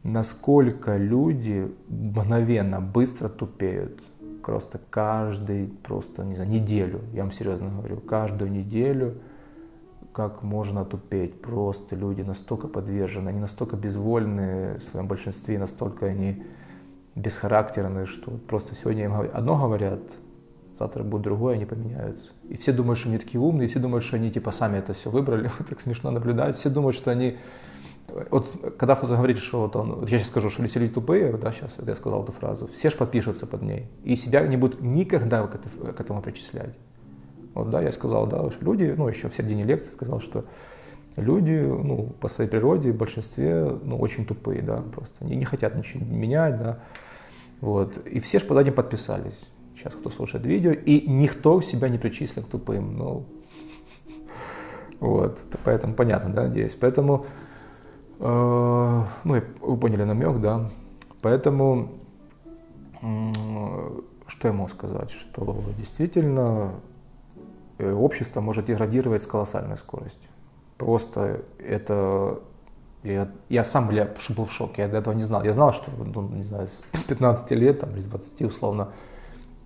A: насколько люди мгновенно, быстро тупеют. просто каждый, просто, не знаю, неделю, я вам серьезно говорю, каждую неделю как можно тупеть. Просто люди настолько подвержены, они настолько безвольны в своем большинстве, настолько они бесхарактерные, что просто сегодня им одно говорят, завтра будет другое, они поменяются. И все думают, что они такие умные, все думают, что они типа сами это все выбрали, так смешно наблюдать. Все думают, что они вот когда кто-то говорит, что вот он, я сейчас скажу, что люди тупые, да, сейчас я сказал эту фразу, все же подпишутся под ней, и себя не будут никогда к этому причислять. Вот, да, я сказал, да, что люди, ну, еще в середине лекции сказал, что люди, ну, по своей природе, в большинстве, ну, очень тупые, да, просто они не хотят ничего менять, да, вот, и все же под этим подписались, сейчас кто слушает видео, и никто себя не причислил к тупым, ну, вот, поэтому понятно, да, здесь, поэтому, э, ну, вы поняли намек, да, поэтому, что я могу сказать, что действительно Э, общество может деградировать с колоссальной скоростью. Просто это... Я, я сам бля, был в шоке, я до этого не знал. Я знал, что, ну, не знаю, с 15 лет, там, с 20 условно,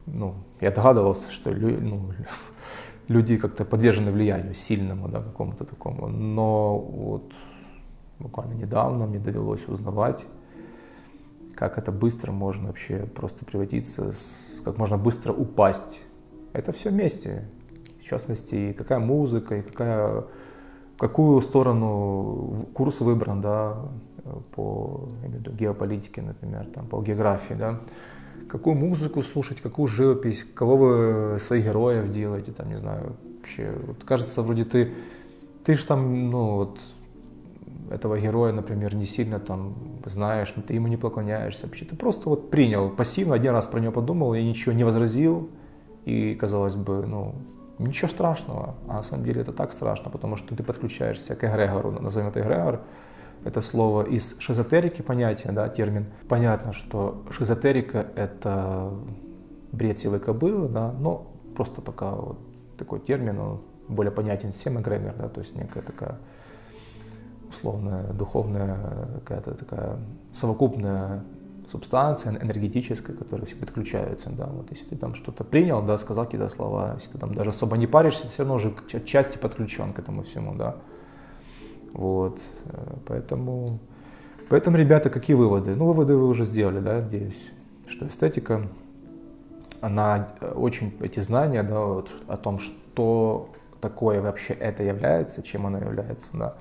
A: ну, я догадывался, что лю, ну, люди как-то подвержены влиянию сильному, да, какому-то такому. Но вот буквально недавно мне довелось узнавать, как это быстро можно вообще просто превратиться, как можно быстро упасть. Это все вместе в частности, и какая музыка, и какая, какую сторону курс выбран, да, по виду, геополитике, например, там, по географии, да, какую музыку слушать, какую живопись, кого вы своих героев делаете, там, не знаю, вообще, вот кажется, вроде ты, ты же там, ну, вот, этого героя, например, не сильно там знаешь, ты ему не поклоняешься, вообще. Ты просто вот принял пассивно, один раз про него подумал и ничего не возразил, и, казалось бы, ну, Ничего страшного, а на самом деле это так страшно, потому что ты подключаешься к эгрегору, назовем это эгрегор, это слово из шизотерики понятие, да, термин. Понятно, что шизотерика – это бред силы кобылы, да, но просто пока вот такой термин, он более понятен всем эгрегор, да, то есть некая такая условная, духовная, какая-то такая совокупная субстанция энергетическая, которая все подключаются, да, вот если ты там что-то принял, да, сказал какие-то слова, если ты там даже особо не паришься, все равно уже отчасти подключен к этому всему, да, вот, э, поэтому, поэтому, ребята, какие выводы? Ну, выводы вы уже сделали, да, здесь, что эстетика, она э, очень, эти знания, да, вот, о том, что такое вообще это является, чем оно является, да,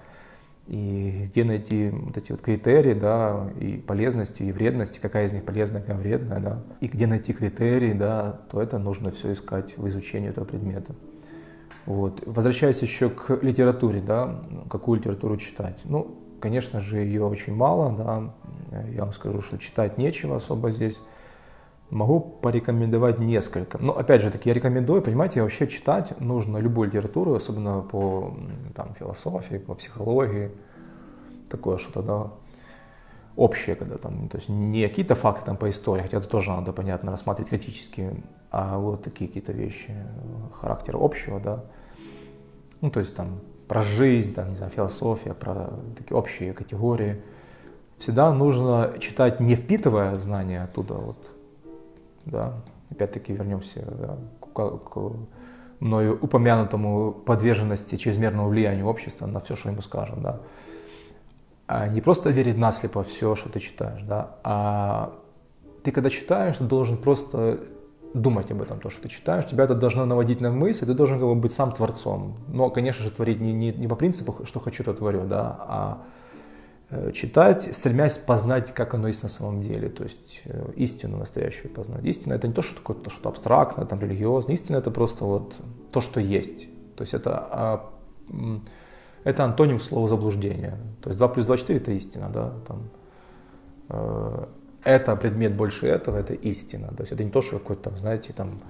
A: и где найти вот эти вот критерии, да, и полезности, и вредности, какая из них полезная, какая вредная, да, и где найти критерии, да, то это нужно все искать в изучении этого предмета. Вот. Возвращаясь еще к литературе, да, какую литературу читать. Ну, конечно же, ее очень мало, да, я вам скажу, что читать нечего особо здесь. Могу порекомендовать несколько. Но опять же таки, я рекомендую, понимаете, вообще читать нужно любую литературу, особенно по там, философии, по психологии, такое что-то, да, общее, когда там, то есть не какие-то факты там по истории, хотя это тоже надо, понятно, рассматривать критически, а вот такие какие-то вещи характера общего, да, ну, то есть там про жизнь, там, не знаю, философия, про такие общие категории. Всегда нужно читать, не впитывая знания оттуда, вот, да, опять-таки вернемся да, к, к мною упомянутому подверженности чрезмерному влиянию общества на все, что ему скажем, да, а не просто верить наслепо все, что ты читаешь, да, а ты когда читаешь, ты должен просто думать об этом, то, что ты читаешь, тебя это должно наводить на мысль, ты должен как бы быть сам творцом. Но, конечно же, творить не, не, не по принципу, что хочу, то творю, да, а читать, стремясь познать, как оно есть на самом деле, то есть э, истину настоящую познать. Истина это не то, что такое, то, что абстрактное, там, религиозное, истина это просто вот то, что есть. То есть это, а, это антоним слова заблуждения. То есть 2 плюс 2 4 это истина, да, там, э, это предмет больше этого, это истина. То есть это не то, что какой-то, там, знаете, там,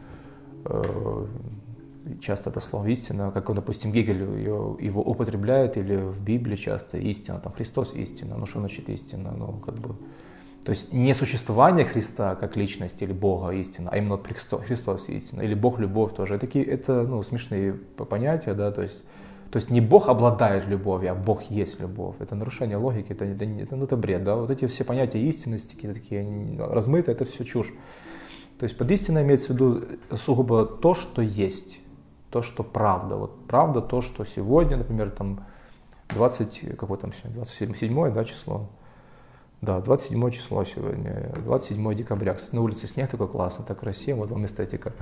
A: часто это слово истина, как, допустим, Гегель ее, его употребляет, или в Библии часто истина, там Христос истина, ну что значит истина, ну как бы, то есть не существование Христа как личности или Бога истина, а именно Христос, Христос истина, или Бог любовь тоже, такие, это ну, смешные понятия, да, то есть, то есть не Бог обладает любовью, а Бог есть любовь. Это нарушение логики, это, это, это, ну, это бред. Да? Вот эти все понятия истинности, такие, такие размытые, это все чушь. То есть под истиной имеется в виду сугубо то, что есть, то, что правда. Вот правда то, что сегодня, например, там 20, какое там сегодня, 27 да, число, да, 27 число сегодня, 27 декабря. Кстати, на улице снег такой классно, так красиво, вот вам эстетика.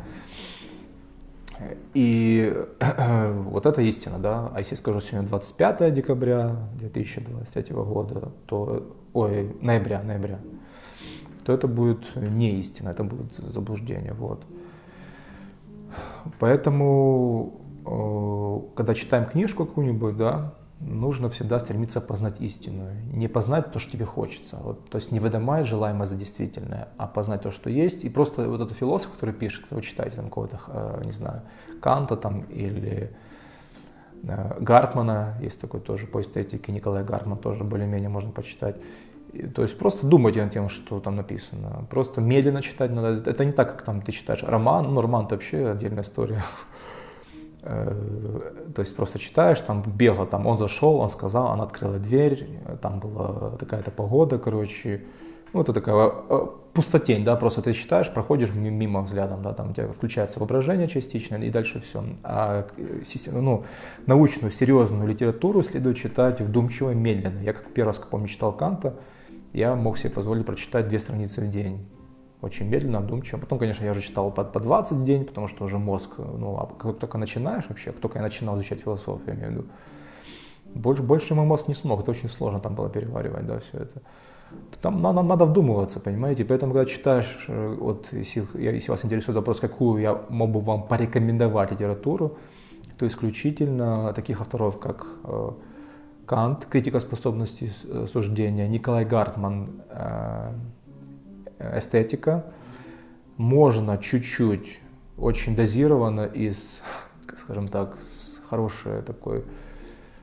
A: И вот это истина, да. А если скажу сегодня 25 декабря 2023 года, то, ой, ноября, ноября, то это будет не истина, это будет заблуждение, вот. Поэтому, э, когда читаем книжку какую-нибудь, да, нужно всегда стремиться познать истину. Не познать то, что тебе хочется. Вот, то есть не выдавать желаемое за действительное, а познать то, что есть. И просто вот этот философ, который пишет, вы читаете там какого-то, э, не знаю, Канта там или э, Гартмана, есть такой тоже по эстетике, Николай Гартман тоже более-менее можно почитать. То есть просто думайте над тем, что там написано. Просто медленно читать надо. Это не так, как там ты читаешь роман. Ну, роман это вообще отдельная история. Э, то есть просто читаешь, там бегло, там он зашел, он сказал, она открыла дверь, там была такая-то погода, короче, ну это такая э, пустотень, да, просто ты читаешь, проходишь мимо взглядом, да, там у тебя включается воображение частично и дальше все. А ну, научную, серьезную литературу следует читать вдумчиво, медленно. Я как первый раз, помню, читал Канта, я мог себе позволить прочитать две страницы в день очень медленно, обдумчиво. Потом, конечно, я уже читал по, по 20 в день, потому что уже мозг, ну, а как только начинаешь вообще, как только я начинал изучать философию, я имею в виду, больше, больше мой мозг не смог, это очень сложно там было переваривать, да, все это. Там надо, надо вдумываться, понимаете, поэтому, когда читаешь, э, вот, если, если вас интересует вопрос, какую я мог бы вам порекомендовать литературу, то исключительно таких авторов, как э, Кант, критика способности э, суждения, Николай Гартман, э, эстетика. Можно чуть-чуть, очень дозированно из, скажем так, с хорошей такой,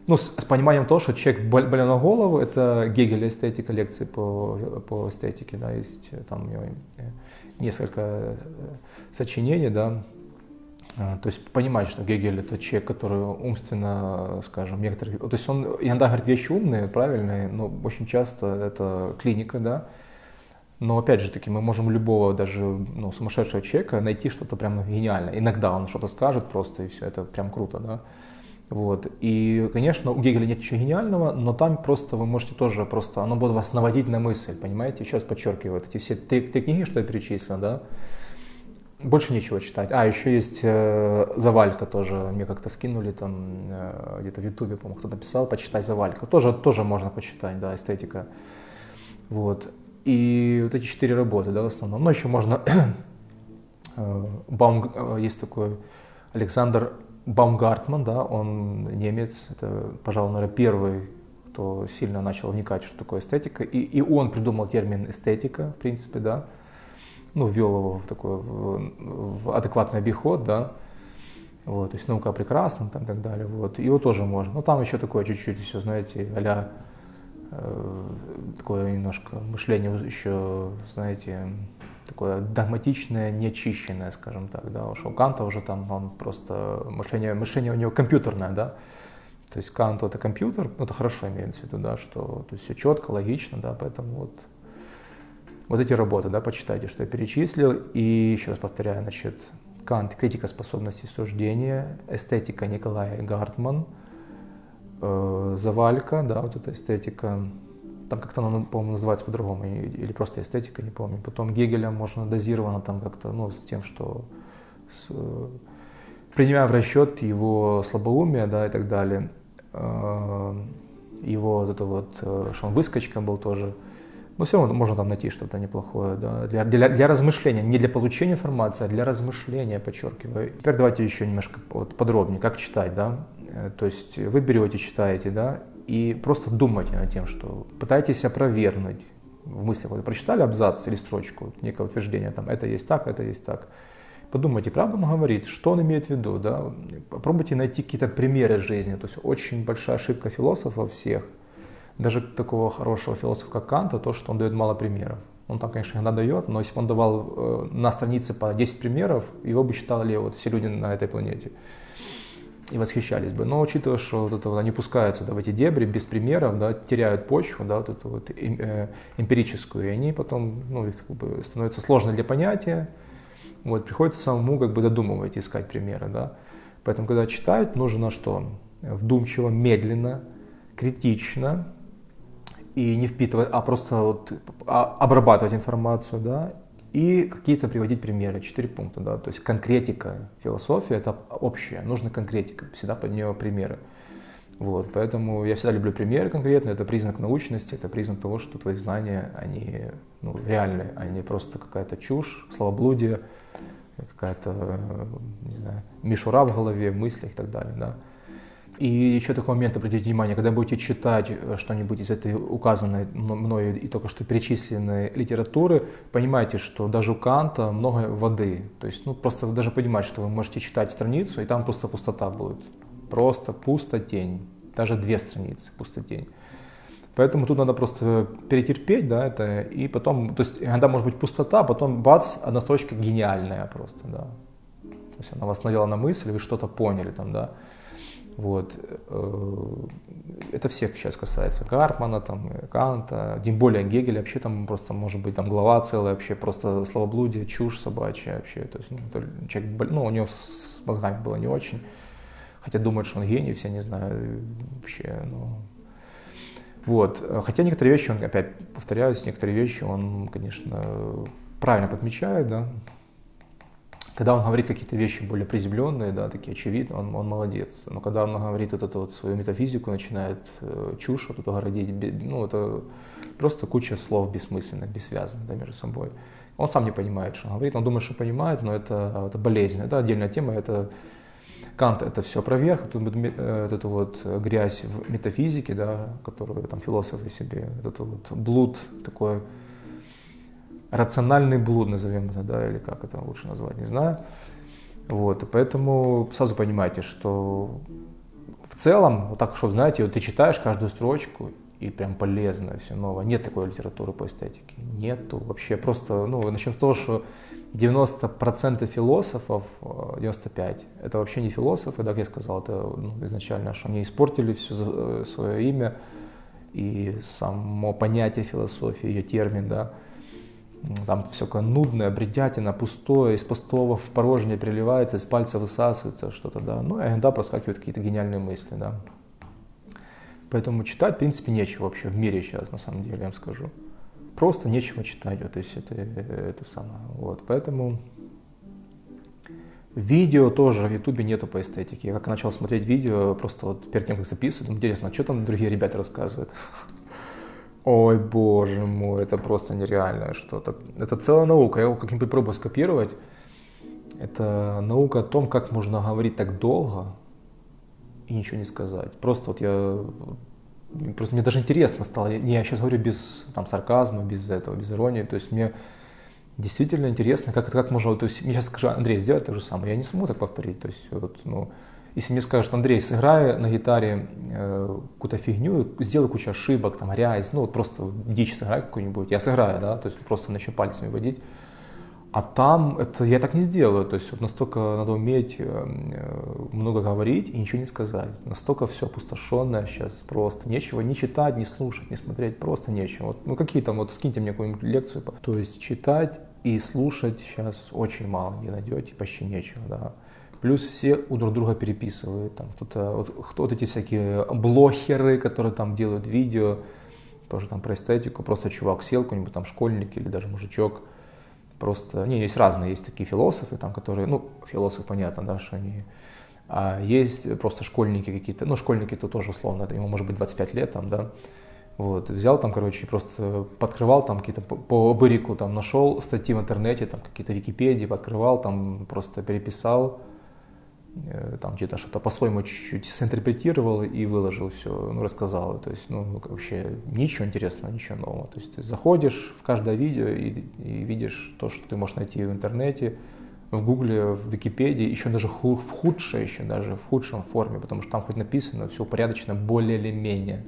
A: ну, с, с пониманием того, что человек больной на голову, это Гегель эстетика, лекции по, по эстетике, да, есть там у него несколько сочинений, да, то есть понимать, что Гегель это человек, который умственно, скажем, некоторые... То есть он иногда говорит вещи умные, правильные, но очень часто это клиника, да. Но опять же таки мы можем любого даже ну, сумасшедшего человека найти что-то прям гениальное. Иногда он что-то скажет просто и все, это прям круто, да. Вот. И, конечно, у Гегеля нет ничего гениального, но там просто вы можете тоже просто, оно будет вас наводить на мысль, понимаете? Раз подчеркиваю, вот эти все три, три книги, что я перечислил, да, больше нечего читать. А, еще есть э, Завалька тоже, мне как-то скинули там э, где-то в Ютубе, по-моему, кто-то писал, почитай Завалька. Тоже, тоже можно почитать, да, эстетика. Вот. И вот эти четыре работы, да, в основном. Но еще можно, э, Баум, э, есть такой Александр Баумгартман, да, он немец, это, пожалуй, наверное, первый, кто сильно начал вникать, что такое эстетика. И, и он придумал термин эстетика, в принципе, да, ну, ввел его в такой в, в адекватный обиход, да, вот, то есть наука прекрасна там, и так далее, вот, его тоже можно, но там еще такое чуть-чуть все, знаете, а э, такое немножко мышление еще, знаете, такое догматичное, нечищенное, скажем так, да, уж у Канта уже там, он просто, мышление, мышление у него компьютерное, да, то есть Кант это компьютер, ну, это хорошо имеется в виду, да, что то есть все четко, логично, да, поэтому вот вот эти работы, да, почитайте, что я перечислил. И еще раз повторяю, значит, Кант, критика способности суждения, эстетика Николая Гартман, э, Завалька, да, вот эта эстетика, там как-то она, по-моему, называется по-другому, или просто эстетика, не помню. Потом Гегеля можно дозировано там как-то, ну, с тем, что с, э, принимая в расчет его слабоумие, да, и так далее, э, его вот это вот, э, что он выскочка был тоже, но все равно можно там найти что-то неплохое, да, для, для, для размышления, не для получения информации, а для размышления, подчеркиваю. Теперь давайте еще немножко вот подробнее, как читать, да, э, то есть вы берете, читаете, да, и просто думайте над тем, что пытаетесь опровергнуть в мыслях, вот прочитали абзац или строчку, некое утверждение, там, это есть так, это есть так, подумайте, правда он говорит, что он имеет в виду, да, попробуйте найти какие-то примеры жизни, то есть очень большая ошибка философов всех – даже такого хорошего философа, как Канта, то, что он дает мало примеров. Он там, конечно, иногда дает, но если бы он давал э, на странице по 10 примеров, его бы считали вот все люди на этой планете и восхищались бы. Но учитывая, что вот это вот, они пускаются да, в эти дебри без примеров, да, теряют почву, да, вот эту вот э, эмпирическую, и они потом ну, их, как бы, становятся сложны для понятия, Вот, приходится самому как бы додумывать, искать примеры, да. Поэтому, когда читать, нужно что? Вдумчиво, медленно, критично, и не впитывать, а просто вот а, обрабатывать информацию, да, и какие-то приводить примеры, четыре пункта, да, то есть конкретика, философия это общая, нужна конкретика, всегда под нее примеры. Вот, поэтому я всегда люблю примеры конкретные, это признак научности, это признак того, что твои знания, они ну, реальные, а не просто какая-то чушь, словоблудие, какая-то, не знаю, мишура в голове, мысли и так далее, да. И еще такой момент, обратите внимание, когда будете читать э, что-нибудь из этой указанной мною и только что перечисленной литературы, понимайте, что даже у Канта много воды. То есть, ну, просто даже понимать, что вы можете читать страницу, и там просто пустота будет. Просто пустотень. Даже две страницы пустотень. Поэтому тут надо просто перетерпеть, да, это, и потом, то есть иногда может быть пустота, а потом бац, одна строчка гениальная просто, да. То есть она вас навела на мысль, вы что-то поняли там, да. Вот. Э, это всех сейчас касается Карпмана, там, Канта, тем более Гегеля, вообще там просто может быть там глава целая, вообще просто словоблудие, чушь собачья вообще. То есть, ну, человек, ну, у него с мозгами было не очень. Хотя думают, что он гений, все не знаю, вообще, ну, вот. Хотя некоторые вещи, он, опять повторяюсь, некоторые вещи он, конечно, правильно подмечает, да, когда он говорит какие-то вещи более приземленные, да, такие очевидные, он, он молодец. Но когда он говорит вот эту вот свою метафизику, начинает э, чушь вот эту городить, ну, это просто куча слов бессмысленных, бессвязных да, между собой. Он сам не понимает, что он говорит, он думает, что понимает, но это, это болезнь. Это отдельная тема, это Кант это все проверх, эту, э, эту вот грязь в метафизике, да, которую там философы себе, этот вот блуд такой рациональный блуд, назовем это, да, или как это лучше назвать, не знаю. Вот, и поэтому сразу понимаете, что в целом, вот так, что, знаете, вот ты читаешь каждую строчку, и прям полезно, все новое. Нет такой литературы по эстетике. Нету вообще. Просто, ну, начнем с того, что 90% философов, 95, э, это вообще не философы, как я сказал, это ну, изначально, что они испортили все э, свое имя и само понятие философии, ее термин, да там все такое нудное, бредятина, пустое, из пустого в порожнее приливается, из пальца высасывается что-то, да. Ну, и иногда проскакивают какие-то гениальные мысли, да. Поэтому читать, в принципе, нечего вообще в мире сейчас, на самом деле, я вам скажу. Просто нечего читать, вот, то есть это, это самое. Вот, поэтому видео тоже в ютубе нету по эстетике. Я как начал смотреть видео, просто вот перед тем, как записывать, интересно, а что там другие ребята рассказывают. Ой, боже мой, это просто нереальное что-то. Это целая наука, я его как-нибудь пробую скопировать. Это наука о том, как можно говорить так долго и ничего не сказать. Просто вот я просто мне даже интересно стало. Не, я сейчас говорю без там, сарказма, без этого, без иронии. То есть мне действительно интересно, как, как можно. То есть мне сейчас скажу, Андрей, сделай то же самое. Я не смогу так повторить. То есть вот, ну, если мне скажут, Андрей, сыграй на гитаре э, какую-то фигню, сделай кучу ошибок, там, грязь, ну вот просто дичь сыграй какую-нибудь, я сыграю, да, то есть просто начну пальцами водить. А там это я так не сделаю, то есть вот настолько надо уметь э, много говорить и ничего не сказать. Настолько все опустошенное сейчас, просто нечего ни читать, ни слушать, ни смотреть, просто нечего. Вот, ну какие там, вот скиньте мне какую-нибудь лекцию. То есть читать и слушать сейчас очень мало не найдете, почти нечего, да. Плюс все у друг друга переписывают. Там кто-то, вот, кто вот эти всякие блогеры, которые там делают видео, тоже там про эстетику, просто чувак сел, какой-нибудь там школьник или даже мужичок, просто, не, есть разные, есть такие философы, там, которые, ну, философы, понятно, да, что они, а есть просто школьники какие-то, ну, школьники это тоже условно, ему может быть 25 лет, там, да, вот, взял там, короче, просто подкрывал там какие-то по, бырику, там, нашел статьи в интернете, там, какие-то Википедии, подкрывал, там, просто переписал, там где-то что-то по-своему чуть-чуть синтерпретировал и выложил все, ну, рассказал. То есть, ну, вообще ничего интересного, ничего нового. То есть ты заходишь в каждое видео и, и видишь то, что ты можешь найти в интернете, в гугле, в википедии, еще даже ху, в худшей, еще даже в худшем форме, потому что там хоть написано все упорядочено более или менее.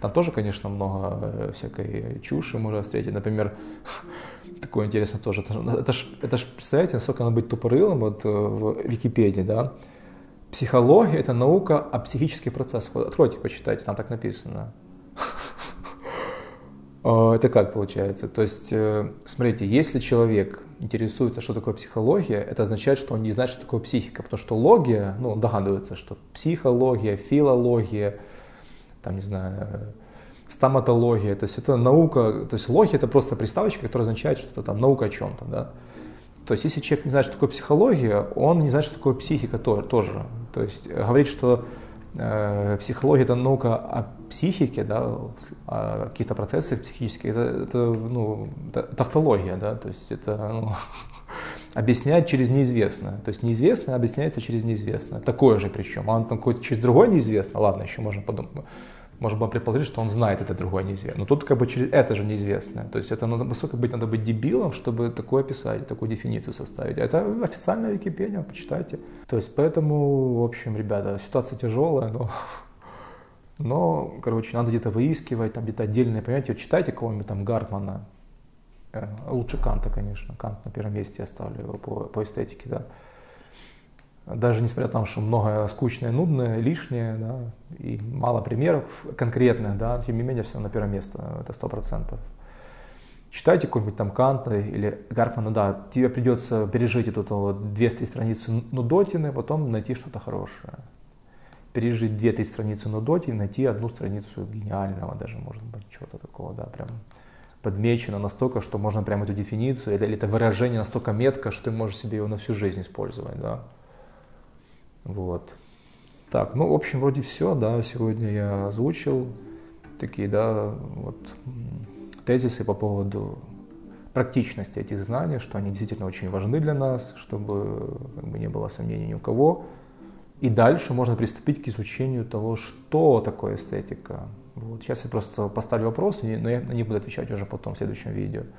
A: Там тоже, конечно, много э, всякой чуши можно встретить. Например, такое интересно тоже. Это ж, это ж, представляете, насколько надо быть тупорылым вот, э, в Википедии, да? Психология – это наука о психических процессах. Вот откройте, почитайте, там так написано. А, это как получается? То есть, э, смотрите, если человек интересуется, что такое психология, это означает, что он не знает, что такое психика, потому что логия, ну, он догадывается, что психология, филология, там, не знаю, стоматология, то есть это наука, то есть логия это просто приставочка, которая означает, что это там наука о чем-то, да. То есть если человек не знает, что такое психология, он не знает, что такое психика тоже. То есть говорить, что э, психология это наука о психике, да, о каких-то процессах психических, это, это, ну, тавтология, да, то есть это ну, объяснять через неизвестное. То есть неизвестное объясняется через неизвестное. Такое же причем. А он там какой-то через другое неизвестное, ладно, еще можно подумать можно было предположить, что он знает это другое неизвестное. Но тут как бы через это же неизвестное. То есть это надо, насколько быть, надо быть дебилом, чтобы такое писать, такую дефиницию составить. Это официальная Википедия, почитайте. То есть поэтому, в общем, ребята, ситуация тяжелая, но, но короче, надо где-то выискивать, там где-то отдельные понятия. Читайте кого-нибудь там Гартмана, э, лучше Канта, конечно. Кант на первом месте я ставлю его по, по эстетике, да даже несмотря на то, что много скучное, нудное, лишнее, да, и мало примеров конкретных, да, тем не менее, все на первое место, это сто процентов. Читайте какой-нибудь там Канта или Гарпмана, да, тебе придется пережить эту вот 200 страницы нудотины, потом найти что-то хорошее. Пережить 2-3 страницы нудотины, найти одну страницу гениального даже, может быть, чего-то такого, да, прям подмечено настолько, что можно прям эту дефиницию, или это выражение настолько метко, что ты можешь себе его на всю жизнь использовать, да. Вот. Так, ну, в общем, вроде все, да, сегодня я озвучил такие, да, вот тезисы по поводу практичности этих знаний, что они действительно очень важны для нас, чтобы как бы, не было сомнений ни у кого. И дальше можно приступить к изучению того, что такое эстетика. Вот. Сейчас я просто поставлю вопросы, но я на них буду отвечать уже потом в следующем видео.